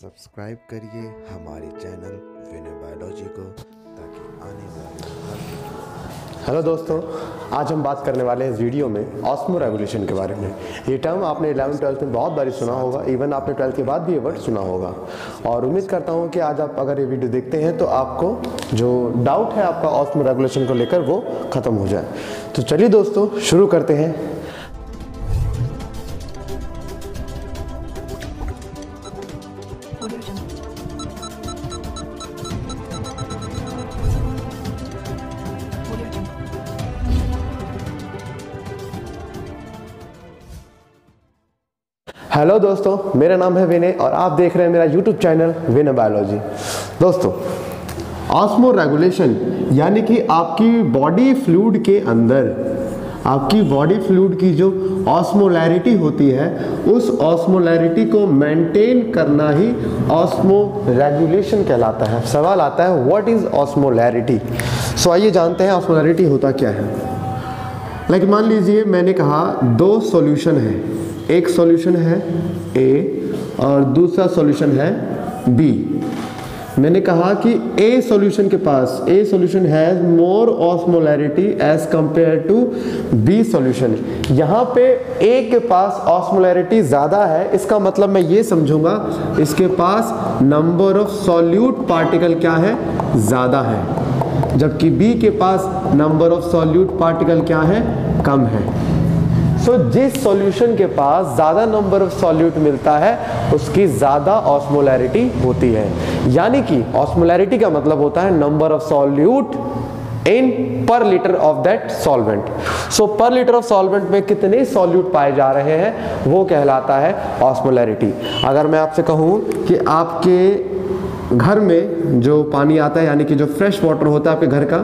Subscribe करिए हमारे channel Vinay biology को, ताकि आने वाले हेलो दोस्तों, आज हम बात करने वाले हैं इस वीडियो में ऑस्मो रेगुलेशन के बारे में। ये टर्म आपने 11 ट्वेल्थ में बहुत बारी सुना होगा इवन आपने ट्वेल्थ के बाद भी ये वर्ड सुना होगा। और उम्मीद करता हूँ कि आज आप अगर ये वीडियो देखते हैं तो आपको जो डाउट है आपका ऑस्मो रेगुलेशन को लेकर वो ख़त्म हो जाए। तो चलिए दोस्तों, शुरू करते हैं। हेलो दोस्तों, मेरा नाम है विनय और आप देख रहे हैं मेरा यूट्यूब चैनल विनय बायोलॉजी। दोस्तों ऑस्मो रेगुलेशन, यानी कि आपकी बॉडी फ्लूड के अंदर, आपकी बॉडी फ्लूड की जो ऑस्मोलैरिटी होती है, उस ऑस्मोलैरिटी को मेंटेन करना ही ऑस्मो रेगुलेशन कहलाता है। सवाल आता है व्हाट इज़ ऑस्मोलैरिटी सो आइए जानते हैं ऑस्मोलैरिटी होता क्या है। लाइक मान लीजिए, मैंने कहा दो सॉल्यूशन है। एक सॉल्यूशन है ए और दूसरा सॉल्यूशन है बी मैंने कहा कि ए सॉल्यूशन के पास A solution has more osmolarity as compare to B solution यहाँ पे ए के पास ऑस्मोलैरिटी ज़्यादा है, इसका मतलब मैं ये समझूँगा, इसके पास नंबर ऑफ़ सॉल्यूट पार्टिकल क्या है? ज़्यादा है. जबकि बी के पास नंबर ऑफ़ सॉल्यूट पार्टिकल क्या है? कम है. सो so, जिस सॉल्यूशन के पास ज़्यादा नंबर ऑफ़ सॉल्यूट मिलता है उसकी ज़्यादा ऑस्मोलैरिटी होती है। यानी कि ऑस्मोलैरिटी का मतलब होता है number of solute in per litre of that solvent so per litre of solvent में कितने सॉल्यूट पाए जा रहे हैं वो कहलाता है ऑस्मोलैरिटी अगर मैं आपसे कहूँ कि आपके घर में जो पानी आता है यानी कि जो फ्रेश वाटर होता है आपके घर का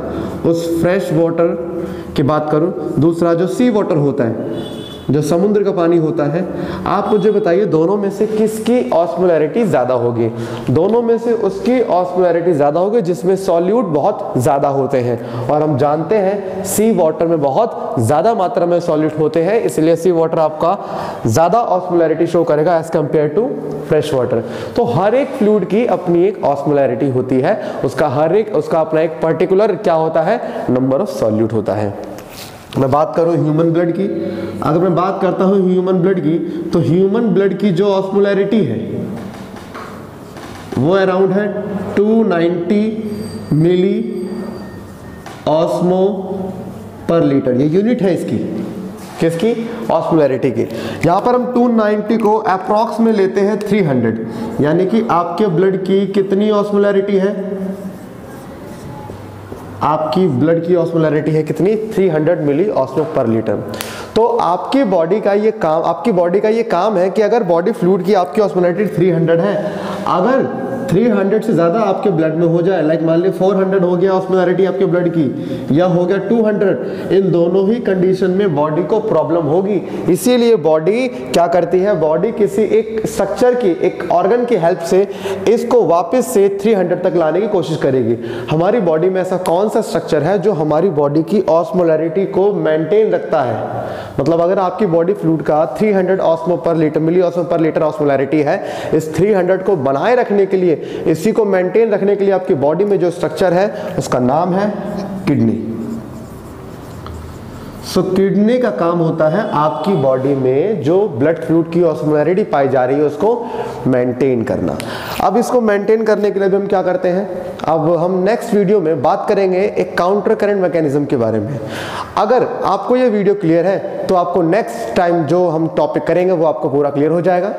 उस फ्रेश वाटर की बात करूँ दूसरा जो सी वाटर होता है जो समुद्र का पानी होता है, आप मुझे बताइए दोनों में से किसकी ऑस्मोलैरिटी ज़्यादा होगी? दोनों में से उसकी ऑस्मोलैरिटी ज़्यादा होगी जिसमें सॉल्यूट बहुत ज़्यादा होते हैं। और हम जानते हैं सी वाटर में बहुत ज़्यादा मात्रा में सॉल्यूट होते हैं, इसलिए सी वाटर आपका ज़्यादा ऑस्मोलैरिटी शो करेगा as compare to fresh water तो हर एक फ्लूड की अपनी एक ऑस्मोलैरिटी होती है, उसका हर एक, उसका अपना एक पर्टिकुलर क्या होता है? नंबर ऑफ़ सॉल्यूट होता है। मैं बात करूँ ह्यूमन ब्लड की। अगर मैं बात करता हूँ ह्यूमन ब्लड की तो ह्यूमन ब्लड की जो ऑस्मोलैरिटी है, वो अराउंड है 290 मिली ऑस्मो पर लीटर ये यूनिट है इसकी। किसकी? ऑस्मोलैरिटी की। यहाँ पर हम 290 को अप्रॉक्स में लेते हैं 300 यानी कि आपके ब्लड की कितनी ऑस्मोलैरिटी है? आपकी ब्लड की ऑस्मोलैरिटी है कितनी? 300 मिली ऑस्मो पर लीटर तो आपकी बॉडी का ये काम, आपकी बॉडी का ये काम है कि अगर बॉडी फ्लूड की आपकी ऑस्मोलैरिटी 300 है, अगर 300 से ज़्यादा आपके ब्लड में हो जाए। लाइक मान लीजिए 400 हो गया ऑस्मोलैरिटी आपके ब्लड की, या हो गया 200 इन दोनों ही कंडीशन में बॉडी को प्रॉब्लम होगी। इसीलिए बॉडी क्या करती है? बॉडी किसी एक स्ट्रक्चर की, एक ऑर्गन की हेल्प से इसको वापस से 300 तक लाने की कोशिश करेगी। हमारी बॉडी में ऐसा कौन सा स्ट्रक्चर है जो हमारी बॉडी की ऑस्मोलैरिटी को मेंटेन रखता है? मतलब अगर आपकी बॉडी फ्लूड का 300 osmo per litre milli osmo per litre osmolarity है, इस 300 को बनाए रखने के लिए इसी को मेंटेन रखने के लिए आपकी बॉडी में जो स्ट्रक्चर है उसका नाम है किडनी सो so, किडनी का काम होता है आपकी बॉडी में जो ब्लड फ्लूड की ऑस्मोलैरिटी पाई जा रही है उसको मेंटेन करना. अब इसको मेंटेन करने के लिए भी हम क्या करते हैं? अब हम नेक्स्ट वीडियो में बात करेंगे एक काउंटर करंट मैकेनिज्म के बारे में. अगर आपको ये वीडियो क्लियर है तो आपको नेक्स्ट टाइम जो हम टॉपिक करेंगे, वो आपको पूरा क्लियर हो जाएगा।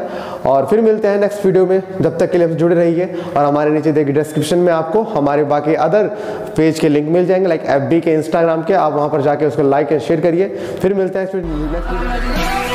और फिर मिलते हैं नेक्स्ट वीडियो में। जब तक के लिए जुड़े रहिए। और हमारे नीचे देखिए डिस्क्रिप्शन में आपको हमारे बाकी अदर पेज के लिंक मिल जाएँगे लाइक एफबी के इंस्टाग्राम के। आप वहाँ पर जाके उसको लाइक एंड शेयर करिए। फिर मिलते हैं नेक्स्ट वीडियो